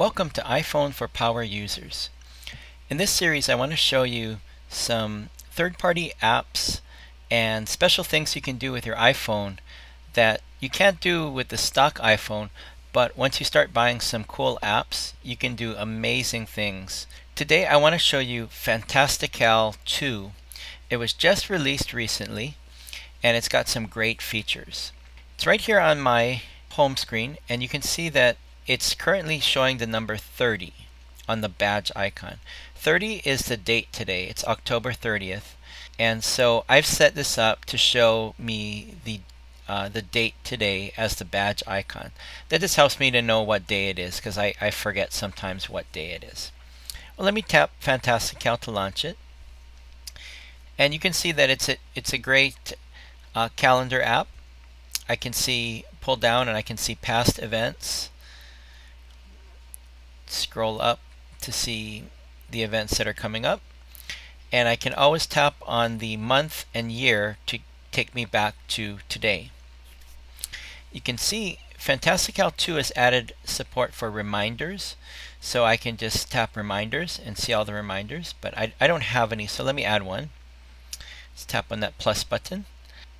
Welcome to iPhone for Power Users. In this series I want to show you some third-party apps and special things you can do with your iPhone that you can't do with the stock iPhone but once you start buying some cool apps you can do amazing things. Today I want to show you Fantastical 2. It was just released recently and it's got some great features. It's right here on my home screen and you can see that it's currently showing the number 30 on the badge icon. 30 is the date today. It's October 30th. And so I've set this up to show me the uh, the date today as the badge icon. That just helps me to know what day it is because I, I forget sometimes what day it is. Well, let me tap Fantastical to launch it. And you can see that it's a, it's a great uh, calendar app. I can see pull down and I can see past events scroll up to see the events that are coming up. And I can always tap on the month and year to take me back to today. You can see Fantastical 2 has added support for reminders. So I can just tap reminders and see all the reminders. But I, I don't have any, so let me add one. Let's tap on that plus button.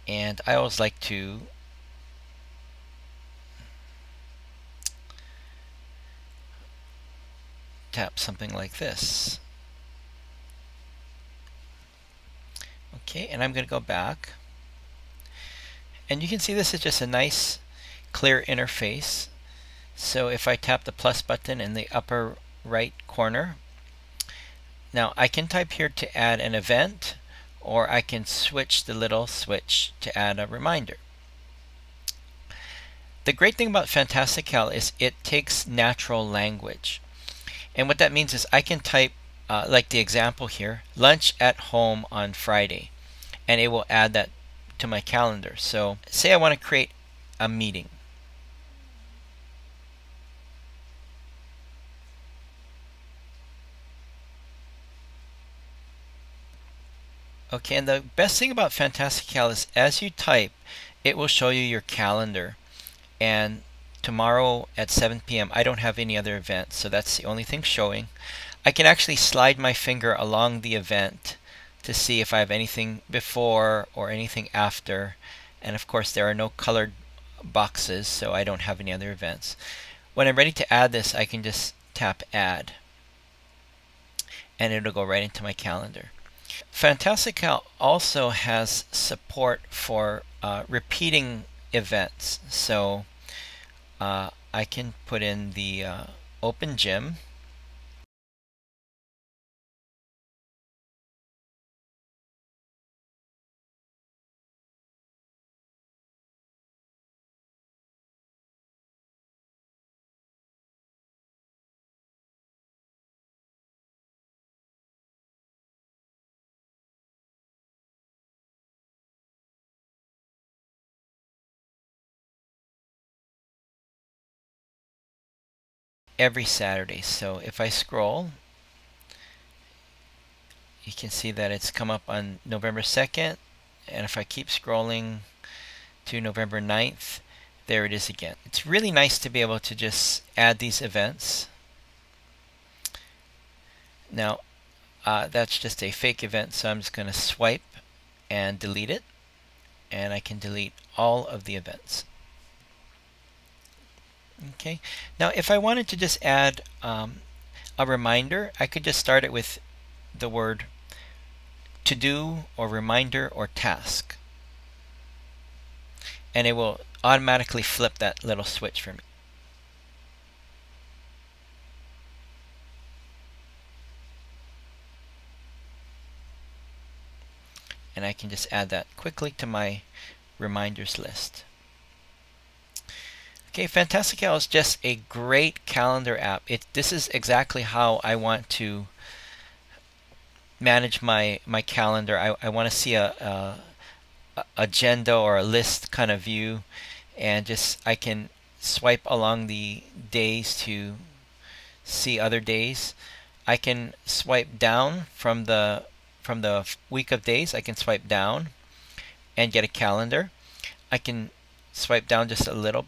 And I always like to tap something like this. Okay, and I'm going to go back. And you can see this is just a nice clear interface. So if I tap the plus button in the upper right corner, now I can type here to add an event or I can switch the little switch to add a reminder. The great thing about Fantastical is it takes natural language. And what that means is I can type, uh, like the example here, lunch at home on Friday. And it will add that to my calendar. So say I want to create a meeting. Okay, and the best thing about Fantastical is as you type, it will show you your calendar. And tomorrow at 7 p.m. I don't have any other events, so that's the only thing showing. I can actually slide my finger along the event to see if I have anything before or anything after. And of course, there are no colored boxes, so I don't have any other events. When I'm ready to add this, I can just tap Add. And it'll go right into my calendar. Fantastical also has support for uh, repeating events. So uh, I can put in the uh, open gym every Saturday. So if I scroll, you can see that it's come up on November 2nd. And if I keep scrolling to November 9th, there it is again. It's really nice to be able to just add these events. Now, uh, that's just a fake event, so I'm just going to swipe and delete it. And I can delete all of the events. Okay. Now, if I wanted to just add um, a reminder, I could just start it with the word to do or reminder or task. And it will automatically flip that little switch for me. And I can just add that quickly to my reminders list. Okay, Fantastical is just a great calendar app. It this is exactly how I want to manage my my calendar. I, I want to see a, a, agenda or a list kind of view, and just I can swipe along the days to see other days. I can swipe down from the from the week of days. I can swipe down and get a calendar. I can swipe down just a little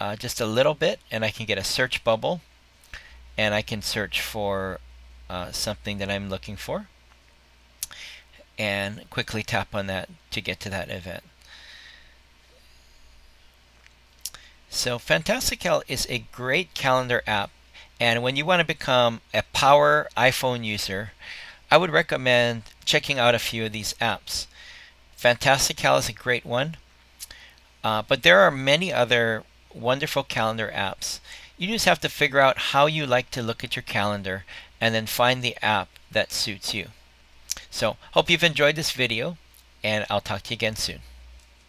uh, just a little bit and I can get a search bubble and I can search for uh, something that I'm looking for and quickly tap on that to get to that event. So Fantastical is a great calendar app and when you want to become a power iPhone user I would recommend checking out a few of these apps. Fantastical is a great one uh, but there are many other wonderful calendar apps. You just have to figure out how you like to look at your calendar and then find the app that suits you. So hope you've enjoyed this video and I'll talk to you again soon.